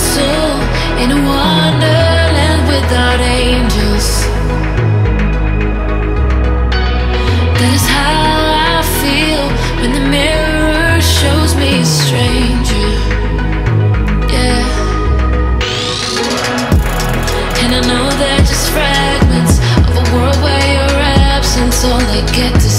soul in a wonderland without angels. That is how I feel when the mirror shows me a stranger. Yeah. And I know they're just fragments of a world where your absence all I get to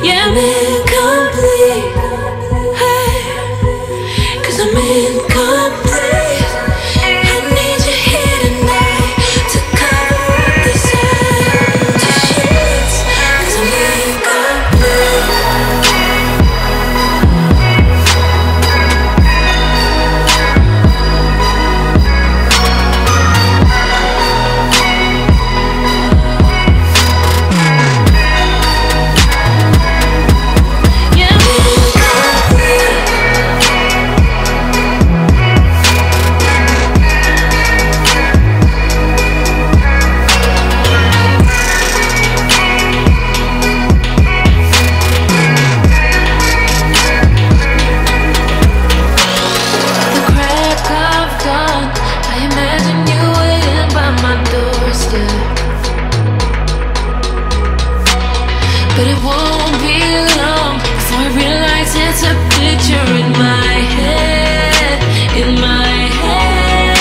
Yeah, I'm But it won't be long before I realize it's a picture in my head, in my head.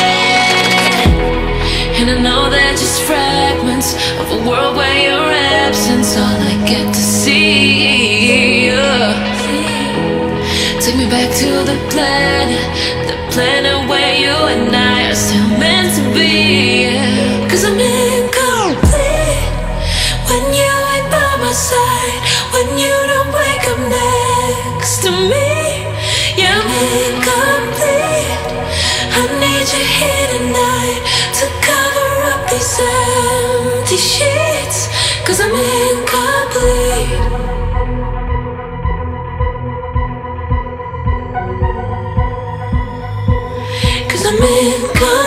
And I know they're just fragments of a world where your absence all I get to see. Take me back to the planet, the planet where you and I are still meant to be. outside when you don't wake up next to me. yeah, I'm incomplete. I need you here tonight to cover up these empty sheets. Cause I'm incomplete. Cause I'm incomplete.